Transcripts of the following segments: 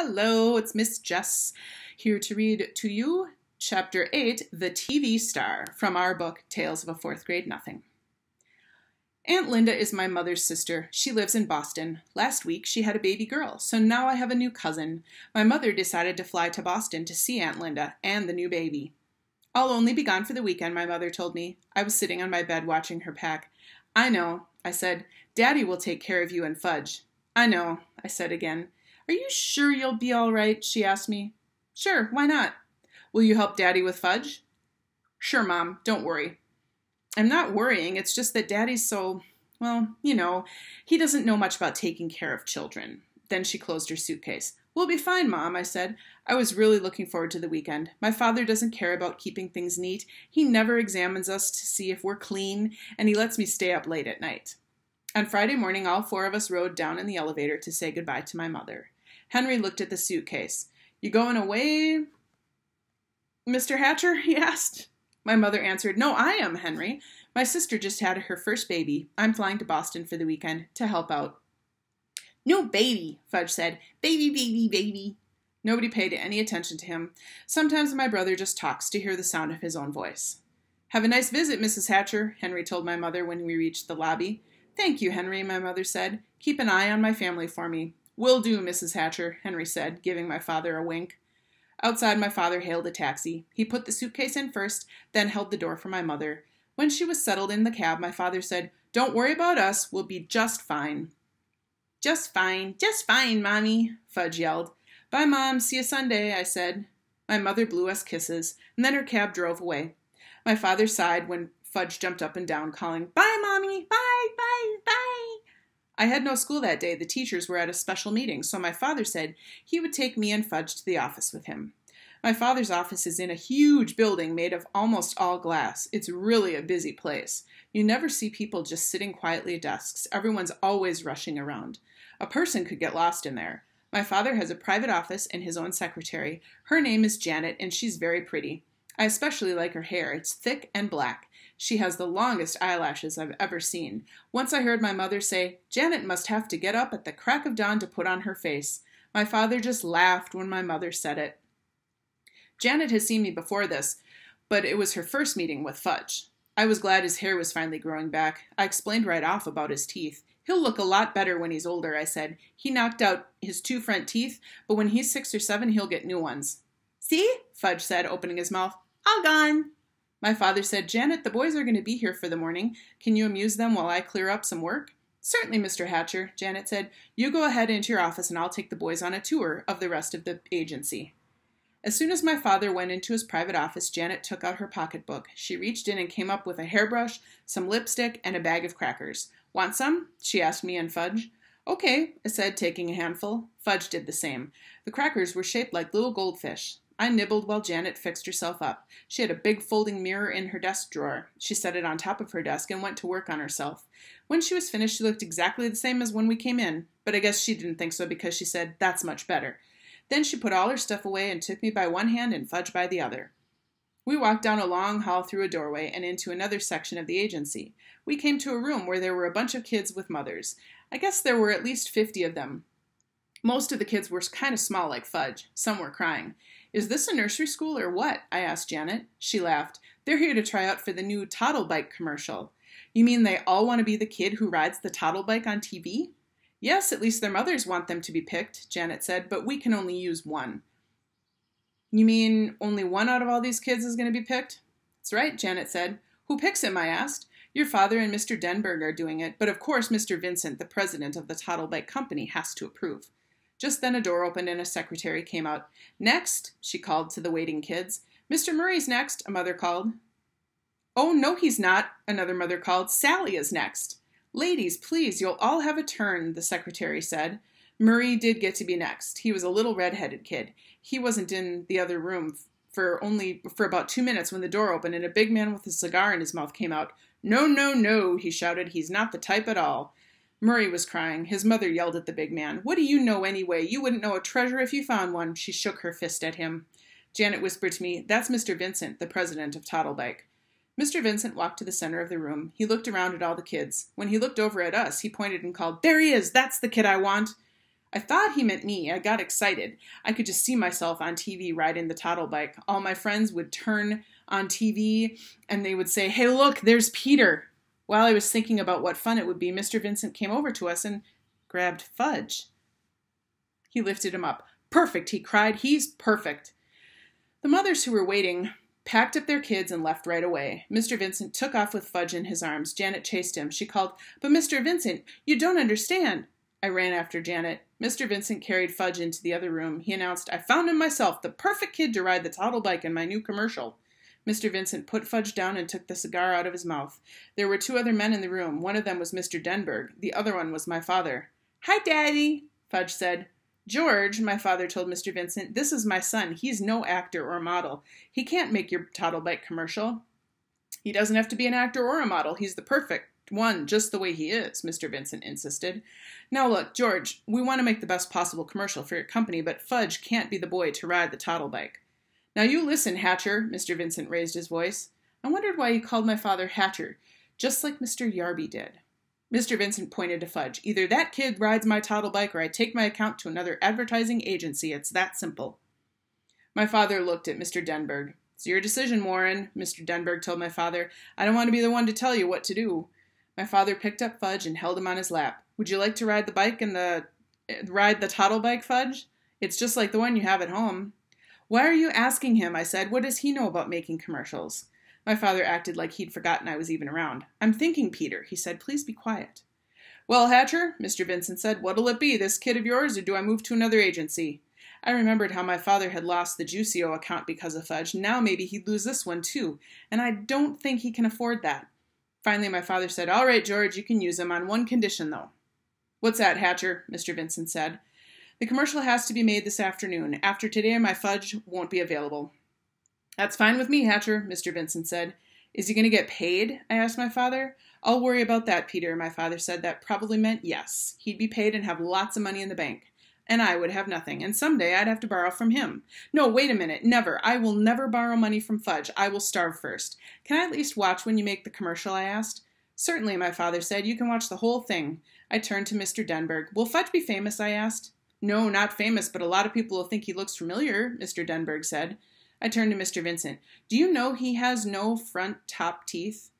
Hello, it's Miss Jess here to read to you Chapter 8 The TV Star from our book Tales of a Fourth Grade Nothing. Aunt Linda is my mother's sister. She lives in Boston. Last week she had a baby girl, so now I have a new cousin. My mother decided to fly to Boston to see Aunt Linda and the new baby. I'll only be gone for the weekend, my mother told me. I was sitting on my bed watching her pack. I know, I said. Daddy will take care of you and Fudge. I know, I said again. Are you sure you'll be all right? she asked me. Sure, why not? Will you help Daddy with Fudge? Sure, Mom, don't worry. I'm not worrying, it's just that Daddy's so, well, you know, he doesn't know much about taking care of children. Then she closed her suitcase. We'll be fine, Mom, I said. I was really looking forward to the weekend. My father doesn't care about keeping things neat. He never examines us to see if we're clean, and he lets me stay up late at night. On Friday morning, all four of us rode down in the elevator to say goodbye to my mother. Henry looked at the suitcase. You going away, Mr. Hatcher? he asked. My mother answered, No, I am, Henry. My sister just had her first baby. I'm flying to Boston for the weekend to help out. No baby, Fudge said. Baby, baby, baby. Nobody paid any attention to him. Sometimes my brother just talks to hear the sound of his own voice. Have a nice visit, Mrs. Hatcher, Henry told my mother when we reached the lobby. Thank you, Henry, my mother said. Keep an eye on my family for me. Will do, Mrs. Hatcher, Henry said, giving my father a wink. Outside, my father hailed a taxi. He put the suitcase in first, then held the door for my mother. When she was settled in the cab, my father said, Don't worry about us, we'll be just fine. Just fine, just fine, Mommy, Fudge yelled. Bye, Mom, see you Sunday, I said. My mother blew us kisses, and then her cab drove away. My father sighed when Fudge jumped up and down, calling, Bye, Mommy, bye. I had no school that day. The teachers were at a special meeting, so my father said he would take me and Fudge to the office with him. My father's office is in a huge building made of almost all glass. It's really a busy place. You never see people just sitting quietly at desks. Everyone's always rushing around. A person could get lost in there. My father has a private office and his own secretary. Her name is Janet, and she's very pretty. I especially like her hair. It's thick and black. She has the longest eyelashes I've ever seen. Once I heard my mother say, Janet must have to get up at the crack of dawn to put on her face. My father just laughed when my mother said it. Janet has seen me before this, but it was her first meeting with Fudge. I was glad his hair was finally growing back. I explained right off about his teeth. He'll look a lot better when he's older, I said. He knocked out his two front teeth, but when he's six or seven, he'll get new ones. See? Fudge said, opening his mouth. All gone. My father said, Janet, the boys are going to be here for the morning. Can you amuse them while I clear up some work? Certainly, Mr. Hatcher, Janet said. You go ahead into your office and I'll take the boys on a tour of the rest of the agency. As soon as my father went into his private office, Janet took out her pocketbook. She reached in and came up with a hairbrush, some lipstick, and a bag of crackers. Want some? she asked me and Fudge. Okay, I said, taking a handful. Fudge did the same. The crackers were shaped like little goldfish. I nibbled while Janet fixed herself up. She had a big folding mirror in her desk drawer. She set it on top of her desk and went to work on herself. When she was finished, she looked exactly the same as when we came in, but I guess she didn't think so because she said, That's much better. Then she put all her stuff away and took me by one hand and Fudge by the other. We walked down a long hall through a doorway and into another section of the agency. We came to a room where there were a bunch of kids with mothers. I guess there were at least 50 of them. Most of the kids were kind of small, like Fudge. Some were crying. Is this a nursery school or what? I asked Janet. She laughed. They're here to try out for the new Toddle Bike commercial. You mean they all want to be the kid who rides the Toddle Bike on TV? Yes, at least their mothers want them to be picked, Janet said, but we can only use one. You mean only one out of all these kids is going to be picked? That's right, Janet said. Who picks him? I asked. Your father and Mr. Denberg are doing it, but of course Mr. Vincent, the president of the Toddle Bike Company, has to approve. Just then a door opened and a secretary came out. Next, she called to the waiting kids. Mr. Murray's next, a mother called. Oh, no, he's not, another mother called. Sally is next. Ladies, please, you'll all have a turn, the secretary said. Murray did get to be next. He was a little red-headed kid. He wasn't in the other room for only for about two minutes when the door opened and a big man with a cigar in his mouth came out. No, no, no, he shouted. He's not the type at all. Murray was crying. His mother yelled at the big man. What do you know anyway? You wouldn't know a treasure if you found one. She shook her fist at him. Janet whispered to me, That's Mr. Vincent, the president of Toddlebike. Mr. Vincent walked to the center of the room. He looked around at all the kids. When he looked over at us, he pointed and called, There he is! That's the kid I want! I thought he meant me. I got excited. I could just see myself on TV riding the toddle bike. All my friends would turn on TV and they would say, Hey, look, there's Peter. While I was thinking about what fun it would be, Mr. Vincent came over to us and grabbed Fudge. He lifted him up. Perfect, he cried. He's perfect. The mothers who were waiting packed up their kids and left right away. Mr. Vincent took off with Fudge in his arms. Janet chased him. She called, But Mr. Vincent, you don't understand. I ran after Janet. Mr. Vincent carried Fudge into the other room. He announced, I found him myself, the perfect kid to ride the toddle bike in my new commercial. Mr. Vincent put Fudge down and took the cigar out of his mouth. There were two other men in the room. One of them was Mr. Denberg. The other one was my father. Hi, Daddy, Fudge said. George, my father told Mr. Vincent, this is my son. He's no actor or model. He can't make your toddle bike commercial. He doesn't have to be an actor or a model. He's the perfect one, just the way he is, Mr. Vincent insisted. Now look, George, we want to make the best possible commercial for your company, but Fudge can't be the boy to ride the toddle bike. Now you listen, Hatcher, Mr. Vincent raised his voice. I wondered why he called my father Hatcher, just like Mr. Yarby did. Mr. Vincent pointed to Fudge. Either that kid rides my toddle bike or I take my account to another advertising agency. It's that simple. My father looked at Mr. Denberg. It's your decision, Warren, Mr. Denberg told my father. I don't want to be the one to tell you what to do. My father picked up Fudge and held him on his lap. Would you like to ride the bike and the ride the toddle bike, Fudge? It's just like the one you have at home. Why are you asking him? I said. What does he know about making commercials? My father acted like he'd forgotten I was even around. I'm thinking, Peter, he said. Please be quiet. Well, Hatcher, Mr. Vincent said, what'll it be, this kid of yours, or do I move to another agency? I remembered how my father had lost the Juicy-O account because of Fudge. Now maybe he'd lose this one too, and I don't think he can afford that. Finally, my father said, All right, George, you can use him on one condition, though. What's that, Hatcher? Mr. Vincent said. The commercial has to be made this afternoon. After today, my fudge won't be available. That's fine with me, Hatcher, Mr. Vincent said. Is he going to get paid? I asked my father. I'll worry about that, Peter, my father said. That probably meant yes. He'd be paid and have lots of money in the bank. And I would have nothing, and someday I'd have to borrow from him. No, wait a minute. Never. I will never borrow money from Fudge. I will starve first. Can I at least watch when you make the commercial? I asked. Certainly, my father said. You can watch the whole thing. I turned to Mr. Denberg. Will Fudge be famous? I asked. No, not famous, but a lot of people will think he looks familiar, Mr. Denberg said. I turned to Mr. Vincent. Do you know he has no front top teeth?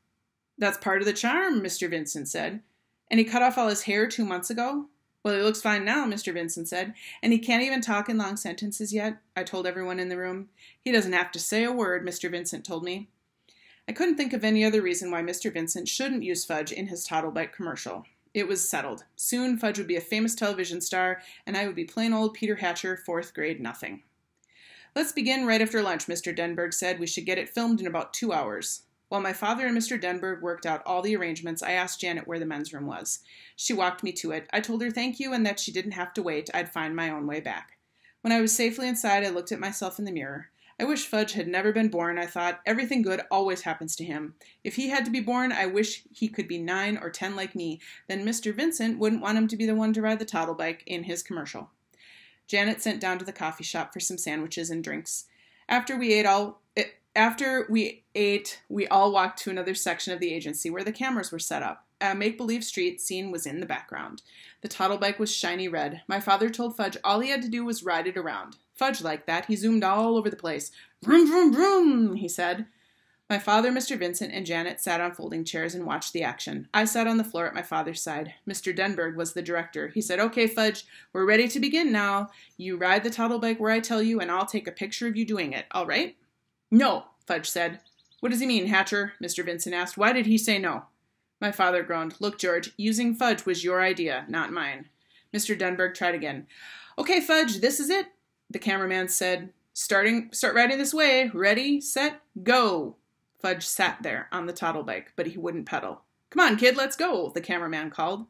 That's part of the charm, Mr. Vincent said. And he cut off all his hair two months ago? Well, he looks fine now, Mr. Vincent said. And he can't even talk in long sentences yet, I told everyone in the room. He doesn't have to say a word, Mr. Vincent told me. I couldn't think of any other reason why Mr. Vincent shouldn't use Fudge in his Toddlebike commercial. It was settled. Soon Fudge would be a famous television star, and I would be plain old Peter Hatcher, fourth grade nothing. Let's begin right after lunch, Mr. Denberg said. We should get it filmed in about two hours. While my father and Mr. Denberg worked out all the arrangements, I asked Janet where the men's room was. She walked me to it. I told her thank you and that she didn't have to wait. I'd find my own way back. When I was safely inside, I looked at myself in the mirror. I wish Fudge had never been born, I thought. Everything good always happens to him. If he had to be born, I wish he could be nine or ten like me. Then Mr. Vincent wouldn't want him to be the one to ride the toddle bike in his commercial. Janet sent down to the coffee shop for some sandwiches and drinks. After we ate all eh, after we ate, we all walked to another section of the agency where the cameras were set up. A make believe street scene was in the background. The toddle bike was shiny red. My father told Fudge all he had to do was ride it around. Fudge like that. He zoomed all over the place. Vroom, vroom, vroom, he said. My father, Mr. Vincent, and Janet sat on folding chairs and watched the action. I sat on the floor at my father's side. Mr. Denberg was the director. He said, Okay, Fudge, we're ready to begin now. You ride the toddle bike where I tell you, and I'll take a picture of you doing it, all right? No, Fudge said. What does he mean, Hatcher? Mr. Vincent asked. Why did he say no? My father groaned. Look, George, using Fudge was your idea, not mine. Mr. Denberg tried again. Okay, Fudge, this is it. The cameraman said, Starting, start riding this way. Ready, set, go. Fudge sat there on the toddle bike, but he wouldn't pedal. Come on, kid, let's go, the cameraman called.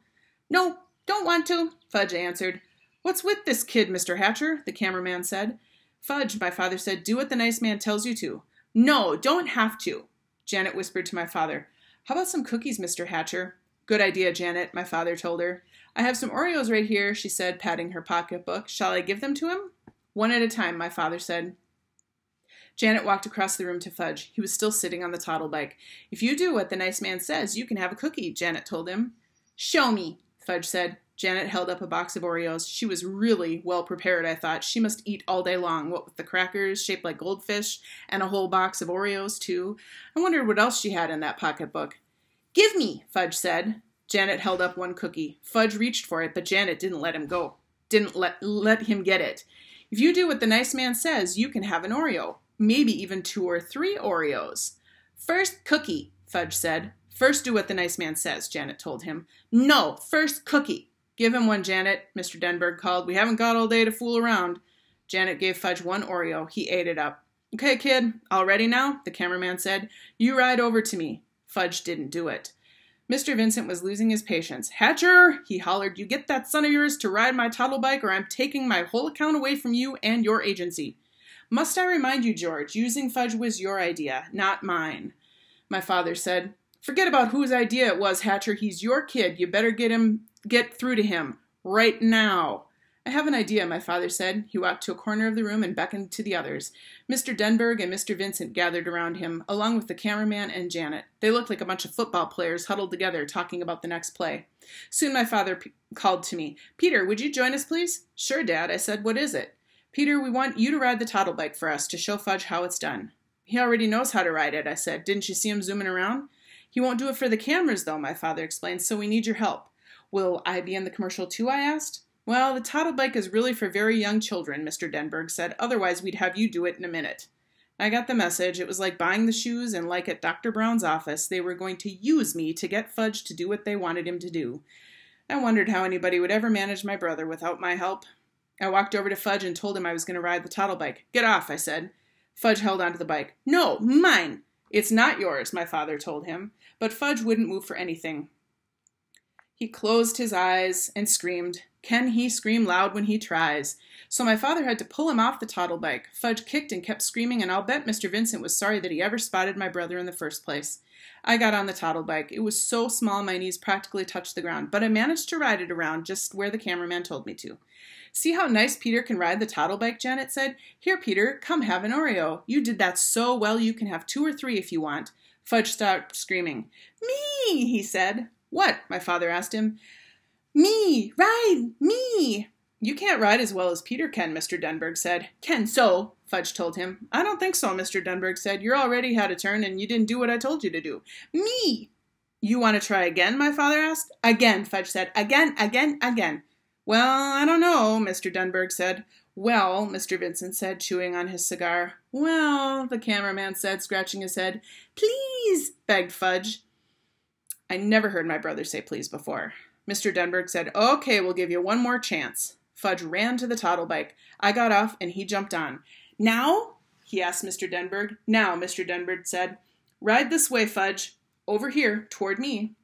No, don't want to, Fudge answered. What's with this kid, Mr. Hatcher? the cameraman said. Fudge, my father said, do what the nice man tells you to. No, don't have to, Janet whispered to my father. How about some cookies, Mr. Hatcher? Good idea, Janet, my father told her. I have some Oreos right here, she said, patting her pocketbook. Shall I give them to him? One at a time, my father said. Janet walked across the room to Fudge. He was still sitting on the toddle bike. If you do what the nice man says, you can have a cookie, Janet told him. Show me, Fudge said. Janet held up a box of Oreos. She was really well prepared, I thought. She must eat all day long, what with the crackers shaped like goldfish and a whole box of Oreos, too. I wondered what else she had in that pocketbook. Give me, Fudge said. Janet held up one cookie. Fudge reached for it, but Janet didn't let him go. Didn't let, let him get it. If you do what the nice man says, you can have an Oreo. Maybe even two or three Oreos. First cookie, Fudge said. First do what the nice man says, Janet told him. No, first cookie. Give him one, Janet, Mr. Denberg called. We haven't got all day to fool around. Janet gave Fudge one Oreo. He ate it up. Okay, kid, all ready now? The cameraman said. You ride over to me. Fudge didn't do it. Mr. Vincent was losing his patience. Hatcher, he hollered, you get that son of yours to ride my toddle bike or I'm taking my whole account away from you and your agency. Must I remind you, George, using Fudge was your idea, not mine. My father said, Forget about whose idea it was, Hatcher. He's your kid. You better get him get through to him right now. I have an idea, my father said. He walked to a corner of the room and beckoned to the others. Mr. Denberg and Mr. Vincent gathered around him, along with the cameraman and Janet. They looked like a bunch of football players huddled together, talking about the next play. Soon my father p- called to me. Peter, would you join us, please? Sure, Dad. I said, What is it? Peter, we want you to ride the toddle bike for us to show Fudge how it's done. He already knows how to ride it, I said. Didn't you see him zooming around? He won't do it for the cameras, though, my father explained, so we need your help. Will I be in the commercial too? I asked. Well, the toddle bike is really for very young children, Mr. Denberg said. Otherwise, we'd have you do it in a minute. I got the message. It was like buying the shoes, and like at Dr. Brown's office, they were going to use me to get Fudge to do what they wanted him to do. I wondered how anybody would ever manage my brother without my help. I walked over to Fudge and told him I was going to ride the toddle bike. Get off, I said. Fudge held onto the bike. No, mine. It's not yours, my father told him. But Fudge wouldn't move for anything. He closed his eyes and screamed. Can he scream loud when he tries? So my father had to pull him off the toddle bike. Fudge kicked and kept screaming, and I'll bet Mr. Vincent was sorry that he ever spotted my brother in the first place. I got on the toddle bike. It was so small my knees practically touched the ground, but I managed to ride it around just where the cameraman told me to. See how nice Peter can ride the toddle bike, Janet said. Here, Peter, come have an Oreo. You did that so well you can have two or three if you want. Fudge stopped screaming. Me, he said. What? my father asked him. Me, ride, me. You can't ride as well as Peter can, Mr. Denberg said. Can so, Fudge told him. I don't think so, Mr. Denberg said. You're already had a turn and you didn't do what I told you to do. Me. You want to try again? my father asked. Again, Fudge said. Again, again, again. Well, I don't know, Mr. Denberg said. Well, Mr. Vincent said, chewing on his cigar. Well, the cameraman said, scratching his head. Please, begged Fudge. I never heard my brother say please before. Mr. Denberg said, Okay, we'll give you one more chance. Fudge ran to the toddle bike. I got off and he jumped on. Now? he asked Mr. Denberg. Now, Mr. Denberg said. Ride this way, Fudge. Over here, toward me.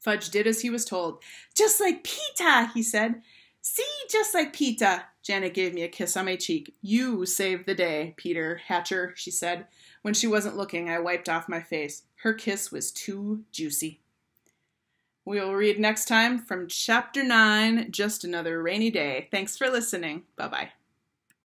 Fudge did as he was told. Just like Pita, he said. See, just like Pita. Janet gave me a kiss on my cheek. You saved the day, Peter Hatcher, she said. When she wasn't looking, I wiped off my face. Her kiss was too juicy. We will read next time from Chapter 9, Just Another Rainy Day. Thanks for listening. Bye bye.